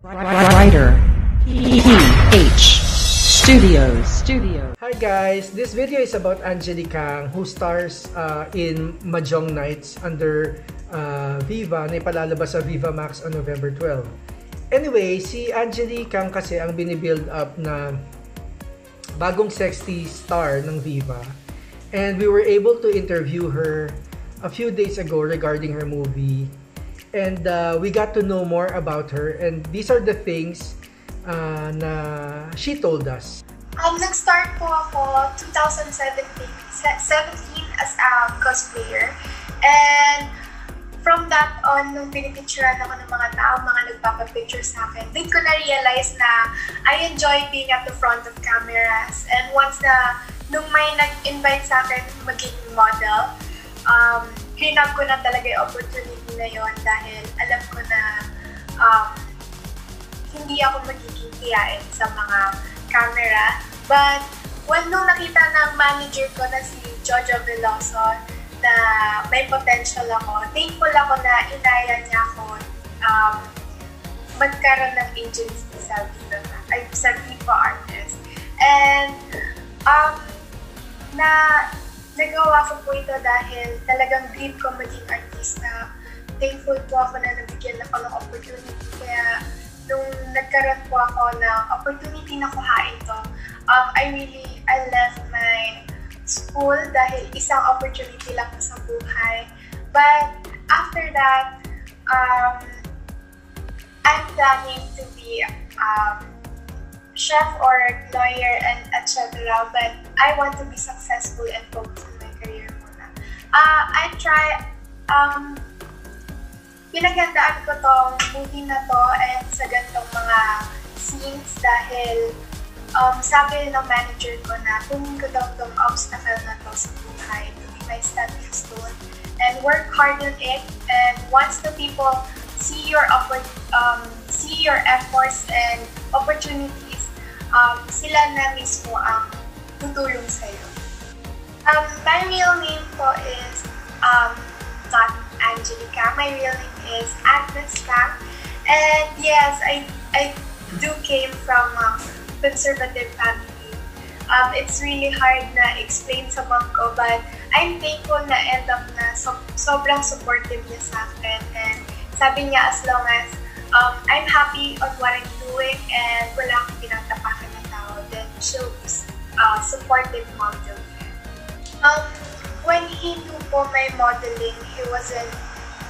Writer PH Studios Studio. Hi guys, this video is about Angelica who stars uh, in Mahjong Nights under uh, Viva na ipalalabas sa Viva Max on November 12. Anyway, si Angelica kasi ang binibuild up na bagong sexy star ng Viva. And we were able to interview her a few days ago regarding her movie and uh, we got to know more about her and these are the things uh, na she told us. Um, nag-start po ako 2017 17 as a cosplayer and from that on, nung pinipicturean ako ng mga tao, mga nagpapapicture sa akin, din ko na-realize na I enjoy being at the front of cameras. And once na, nung may nag-invite sa akin maging model, um, hinab ko na talaga yung opportunity na yon dahil alam ko na um, hindi ako magiging tiyain sa mga camera. But when nung nakita ng manager ko na si Jojo Veloso na may potential ako, thankful ako na inaya niya ako um, magkaroon ng agency sa Viva, ay, sa Viva Artist. And um, na nagawa ko po ito dahil talagang dream ko maging artista. Thankful po ako na nabigyan ako ng opportunity. Kaya nung nagkaroon po ako ng opportunity na kuhain to, um, I really, I left my school dahil isang opportunity lang sa buhay. But after that, um, I'm planning to be um, chef or lawyer and etc. But I want to be successful and focus Uh, I try, um, pinagandaan ko tong movie na to and sa gantong mga scenes dahil um, sabi ng manager ko na kunin ko daw tong obstacle na to sa buhay. To be my stepping stone. And work hard on it. And once the people see your um, see your efforts and opportunities um, sila na mismo ang tutulong sa'yo. Um, my real name po is um, not Angelica. My real name is Agnes Kang. And yes, I, I do came from a conservative family. Um, it's really hard na explain sa mom ko, but I'm thankful na end up na so, sobrang supportive niya sa akin. And sabi niya, as long as um, I'm happy on what I'm doing and wala akong pinagtapakan na tao, then she'll be uh, supportive mom to me. Um, when he knew po my modeling, he wasn't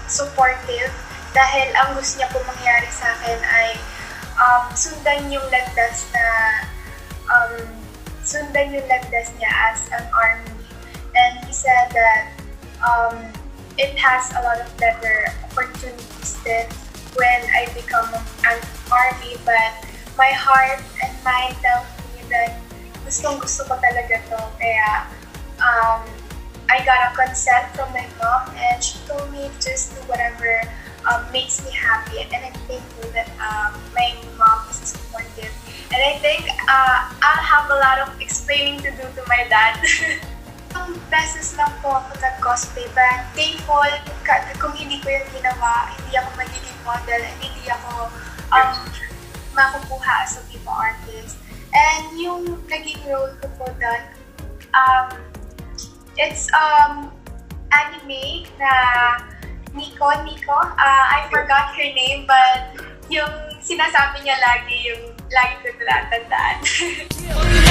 supportive dahil ang gusto niya po mangyari sa akin ay um, sundan yung landas na um, sundan yung landas niya as an army. And he said that um, it has a lot of better opportunities than when I become an army, but my heart and mind tell me that gustong gusto ko talaga to. Kaya I got a consent from my mom and she told me just do whatever um, makes me happy. And I'm thankful that um, my mom is supportive. And I think uh, I'll have a lot of explaining to do to my dad. Ang beses lang po ako nag-cosplay, but thankful kung hindi ko yung ginawa, hindi ako magiging model, and hindi ako um, makukuha as a people artist. And yung naging role ko po doon, um, it's um, anime na Nico, Nico. Uh, I forgot her name, but yung sinasabi niya lagi, yung lagi ko natatandaan.